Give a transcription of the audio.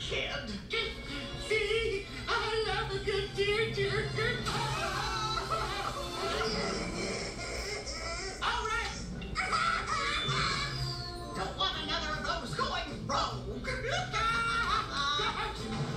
kid. See, I love a good deer jerker. All right. Don't want another of those going rogue. Look out!